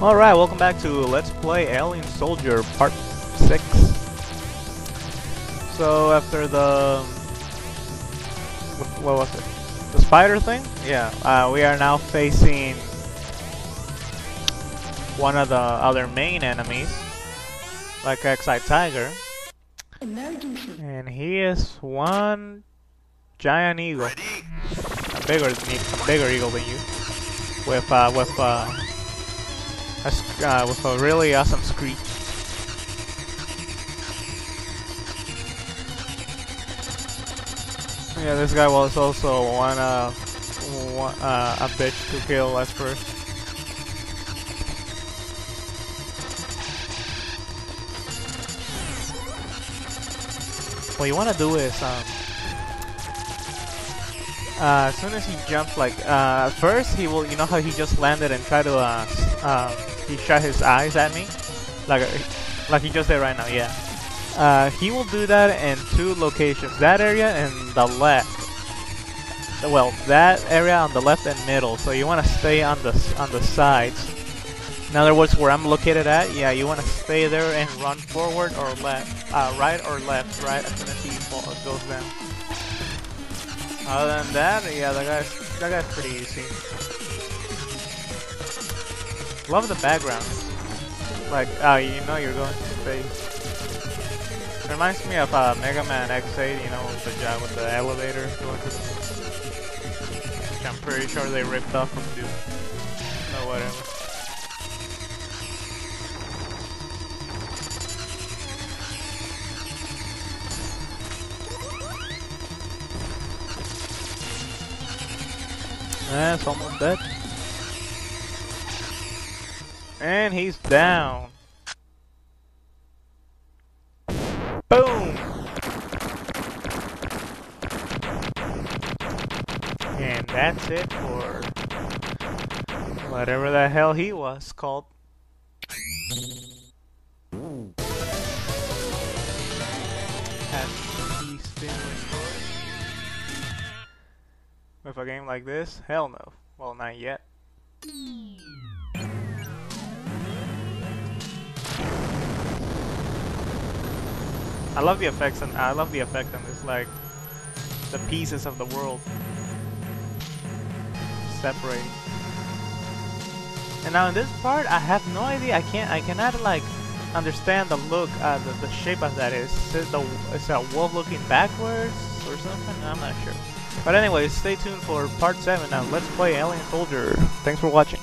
Alright, welcome back to Let's Play Alien Soldier Part 6. So, after the... What, was it? The spider thing? Yeah, uh, we are now facing one of the other main enemies, like Xi-Tiger. And he is one giant eagle. A bigger, bigger eagle than you. With, uh, with, uh, a, uh, with a really awesome screech. Yeah, this guy was also one, uh, one, uh, a bitch to kill at first. What you want to do is, um, uh, as soon as he jumps, like, uh, first he will, you know how he just landed and tried to, uh, um, he shut his eyes at me? Like, like he just did right now, yeah. Uh, he will do that in two locations, that area and the left. Well, that area on the left and middle, so you want to stay on the, on the sides. In other words, where I'm located at, yeah, you want to stay there and run forward or left, uh, right or left, right, as soon as he goes down. Other than that, yeah, that guy's that guy's pretty easy. Love the background. Like, oh, you know you're going to space. It reminds me of uh, Mega Man X8, you know, with the job with the elevator going to. Which I'm pretty sure they ripped off from Doom. No, whatever. That's almost dead. And he's down. Boom! And that's it for whatever the hell he was called. With a game like this? Hell no. Well, not yet. I love the effects and I love the effect on this, like the pieces of the world separating. And now in this part, I have no idea. I can't. I cannot like understand the look, uh, the, the shape of that is. Is, the, is a wolf looking backwards or something? I'm not sure. But anyways, stay tuned for part 7 now. Let's play Alien Soldier. Thanks for watching.